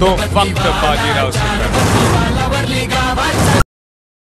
No fuck the party